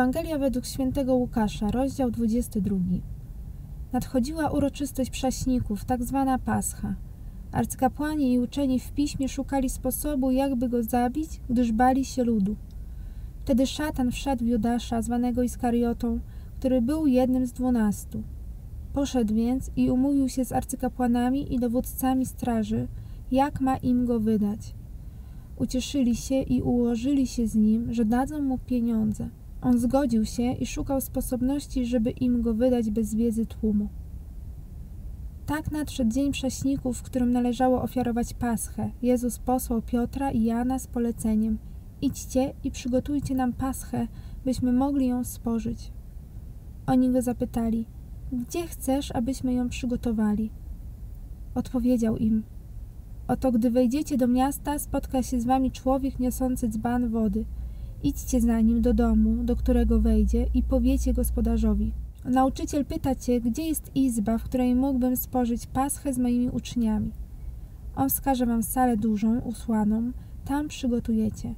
Ewangelia według świętego Łukasza, rozdział 22. Nadchodziła uroczystość prześników, tak zwana Pascha. Arcykapłani i uczeni w piśmie szukali sposobu, jakby go zabić, gdyż bali się ludu. Wtedy szatan wszedł w Judasza, zwanego Iskariotą, który był jednym z dwunastu. Poszedł więc i umówił się z arcykapłanami i dowódcami straży, jak ma im go wydać. Ucieszyli się i ułożyli się z nim, że dadzą mu pieniądze. On zgodził się i szukał sposobności, żeby im go wydać bez wiedzy tłumu. Tak nadszedł dzień prześników, w którym należało ofiarować paschę. Jezus posłał Piotra i Jana z poleceniem: Idźcie i przygotujcie nam paschę, byśmy mogli ją spożyć. Oni go zapytali: Gdzie chcesz, abyśmy ją przygotowali? Odpowiedział im: Oto gdy wejdziecie do miasta, spotka się z wami człowiek niosący dzban wody. Idźcie za nim do domu, do którego wejdzie i powiecie gospodarzowi. Nauczyciel pyta cię, gdzie jest izba, w której mógłbym spożyć paschę z moimi uczniami. On wskaże wam salę dużą, usłaną, tam przygotujecie.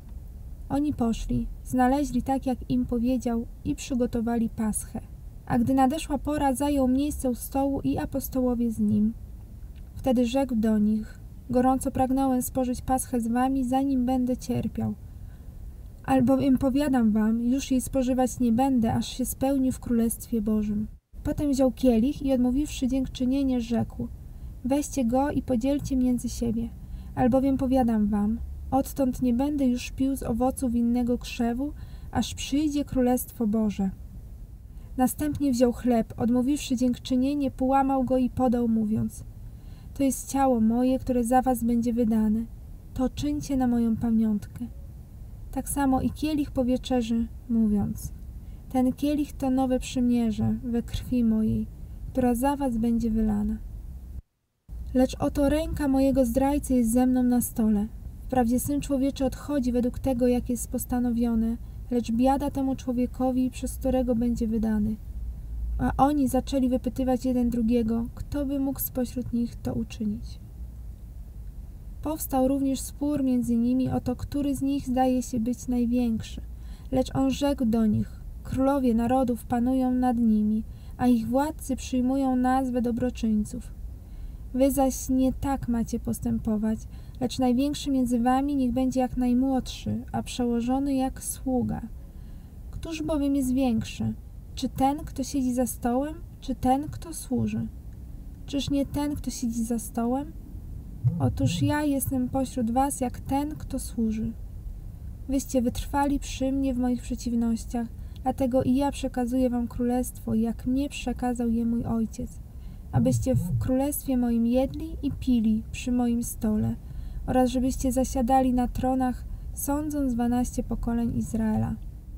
Oni poszli, znaleźli tak, jak im powiedział i przygotowali paschę. A gdy nadeszła pora, zajął miejsce u stołu i apostołowie z nim. Wtedy rzekł do nich, gorąco pragnąłem spożyć paschę z wami, zanim będę cierpiał – Albowiem powiadam wam, już jej spożywać nie będę, aż się spełni w Królestwie Bożym. Potem wziął kielich i odmówiwszy dziękczynienie, rzekł: Weźcie go i podzielcie między siebie, albowiem powiadam wam, odtąd nie będę już pił z owoców innego krzewu, aż przyjdzie Królestwo Boże. Następnie wziął chleb, odmówiwszy dziękczynienie, połamał go i podał, mówiąc: To jest ciało moje, które za was będzie wydane. To czyńcie na moją pamiątkę tak samo i kielich po wieczerzy, mówiąc: Ten kielich to nowe przymierze we krwi mojej, która za was będzie wylana. Lecz oto ręka mojego zdrajcy jest ze mną na stole. Wprawdzie syn człowieczy odchodzi według tego, jak jest postanowione, lecz biada temu człowiekowi, przez którego będzie wydany. A oni zaczęli wypytywać jeden drugiego, kto by mógł spośród nich to uczynić. Powstał również spór między nimi o to, który z nich zdaje się być największy. Lecz on rzekł do nich: Królowie narodów panują nad nimi, a ich władcy przyjmują nazwę dobroczyńców. Wy zaś nie tak macie postępować, lecz największy między wami niech będzie jak najmłodszy, a przełożony jak sługa. Któż bowiem jest większy? Czy ten, kto siedzi za stołem, czy ten, kto służy? Czyż nie ten, kto siedzi za stołem? Otóż ja jestem pośród was jak ten, kto służy. Wyście wytrwali przy mnie w moich przeciwnościach, dlatego i ja przekazuję wam królestwo, jak mnie przekazał je mój ojciec, abyście w królestwie moim jedli i pili przy moim stole oraz żebyście zasiadali na tronach, sądząc dwanaście pokoleń Izraela.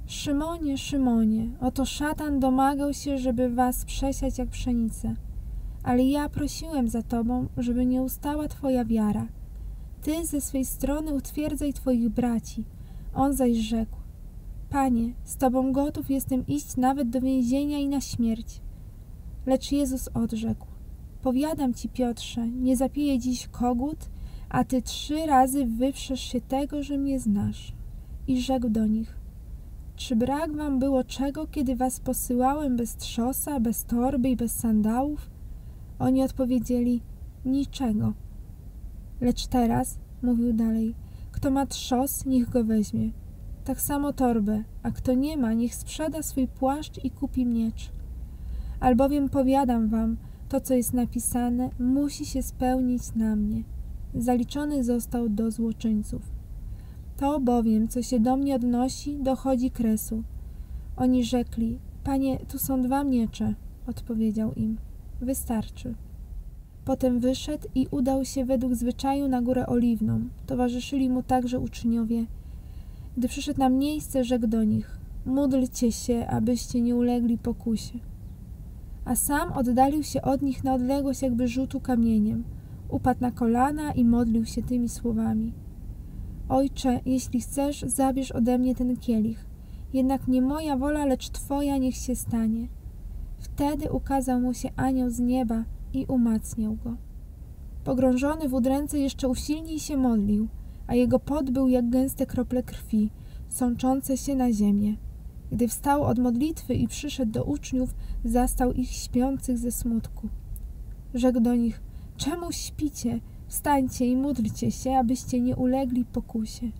Szymonie, Szymonie, oto szatan domagał się, żeby was przesiać jak pszenicę ale ja prosiłem za Tobą, żeby nie ustała Twoja wiara. Ty ze swej strony utwierdzaj Twoich braci. On zaś rzekł, Panie, z Tobą gotów jestem iść nawet do więzienia i na śmierć. Lecz Jezus odrzekł, powiadam Ci, Piotrze, nie zapije dziś kogut, a Ty trzy razy wyprzesz się tego, że mnie znasz. I rzekł do nich, czy brak wam było czego, kiedy was posyłałem bez trzosa, bez torby i bez sandałów? Oni odpowiedzieli: Niczego. Lecz teraz, mówił dalej, kto ma trzos, niech go weźmie. Tak samo torbę, a kto nie ma, niech sprzeda swój płaszcz i kupi miecz. Albowiem powiadam wam, to co jest napisane, musi się spełnić na mnie. Zaliczony został do złoczyńców. To bowiem, co się do mnie odnosi, dochodzi kresu. Oni rzekli: Panie, tu są dwa miecze, odpowiedział im. Wystarczy. Potem wyszedł i udał się według zwyczaju na górę oliwną. Towarzyszyli mu także uczniowie. Gdy przyszedł na miejsce, rzekł do nich: Módlcie się, abyście nie ulegli pokusie. A sam oddalił się od nich na odległość, jakby rzutu kamieniem. Upadł na kolana i modlił się tymi słowami: Ojcze, jeśli chcesz, zabierz ode mnie ten kielich. Jednak nie moja wola, lecz Twoja niech się stanie. Wtedy ukazał mu się anioł z nieba i umacniał go. Pogrążony w udręce jeszcze usilniej się modlił, a jego pot był jak gęste krople krwi, sączące się na ziemię. Gdy wstał od modlitwy i przyszedł do uczniów, zastał ich śpiących ze smutku. Rzekł do nich: Czemu śpicie? Wstańcie i módlcie się, abyście nie ulegli pokusie.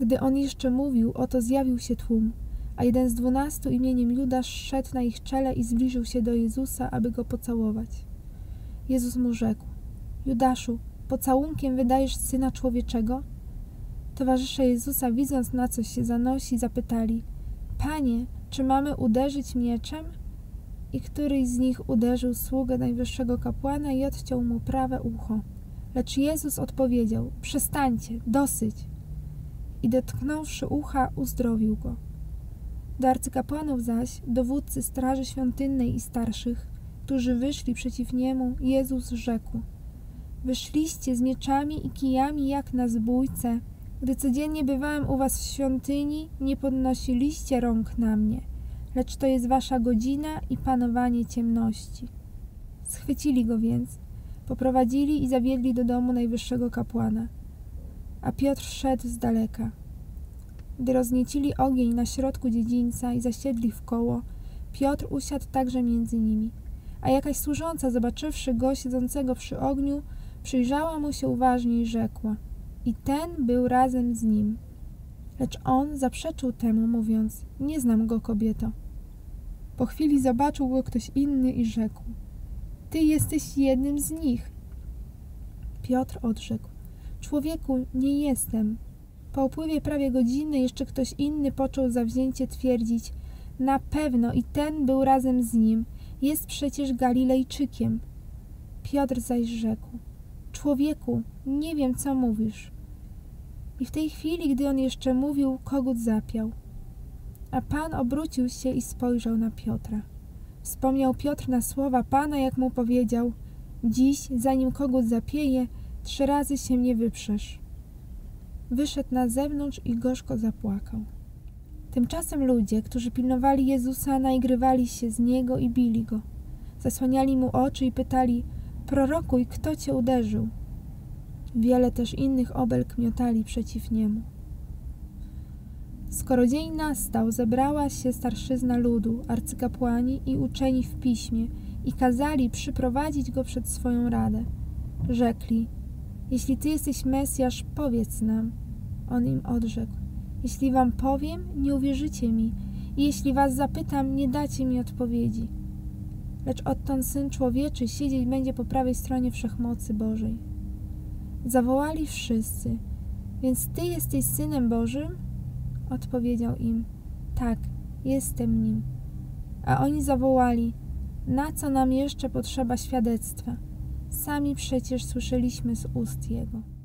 Gdy on jeszcze mówił, oto zjawił się tłum, a jeden z dwunastu imieniem Judasz szedł na ich czele i zbliżył się do Jezusa, aby go pocałować. Jezus mu rzekł: Judaszu, pocałunkiem wydajesz syna człowieczego? Towarzysze Jezusa, widząc na coś się zanosi, zapytali: Panie, czy mamy uderzyć mieczem? I któryś z nich uderzył sługę najwyższego kapłana i odciął mu prawe ucho. Lecz Jezus odpowiedział: Przestańcie, dosyć. I dotknąwszy ucha, uzdrowił go. Do arcykapłanów zaś, dowódcy straży świątynnej i starszych, którzy wyszli przeciw niemu, Jezus rzekł: Wyszliście z mieczami i kijami jak na zbójce. Gdy codziennie bywałem u was w świątyni, nie podnosiliście rąk na mnie, lecz to jest wasza godzina i panowanie ciemności. Schwycili go więc, poprowadzili i zawiedli do domu najwyższego kapłana. A Piotr szedł z daleka. Gdy rozniecili ogień na środku dziedzińca i zasiedli w koło, Piotr usiadł także między nimi. A jakaś służąca, zobaczywszy go siedzącego przy ogniu, przyjrzała mu się uważnie i rzekła: I ten był razem z nim. Lecz on zaprzeczył temu, mówiąc: Nie znam go, kobieto. Po chwili zobaczył go ktoś inny i rzekł: Ty jesteś jednym z nich. Piotr odrzekł: Człowieku, nie jestem. Po upływie prawie godziny jeszcze ktoś inny począł zawzięcie twierdzić: Na pewno i ten był razem z nim. Jest przecież Galilejczykiem. Piotr zaś rzekł: Człowieku, nie wiem, co mówisz. I w tej chwili, gdy on jeszcze mówił, kogut zapiał. A pan obrócił się i spojrzał na Piotra. Wspomniał Piotr na słowa pana, jak mu powiedział: Dziś, zanim kogut zapieje, trzy razy się nie wyprzesz. Wyszedł na zewnątrz i gorzko zapłakał. Tymczasem ludzie, którzy pilnowali Jezusa, naigrywali się z niego i bili go. Zasłaniali mu oczy i pytali: Prorokuj, kto cię uderzył? Wiele też innych obelg miotali przeciw niemu. Skoro dzień nastał, zebrała się starszyzna ludu, arcykapłani i uczeni w piśmie i kazali przyprowadzić go przed swoją radę. Rzekli: Jeśli ty jesteś Mesjasz, powiedz nam. On im odrzekł: Jeśli wam powiem, nie uwierzycie mi, i jeśli was zapytam, nie dacie mi odpowiedzi. Lecz odtąd syn człowieczy siedzieć będzie po prawej stronie wszechmocy Bożej. Zawołali wszyscy: Więc ty jesteś synem Bożym? Odpowiedział im: Tak, jestem nim. A oni zawołali: Na co nam jeszcze potrzeba świadectwa? Sami przecież słyszeliśmy z ust jego.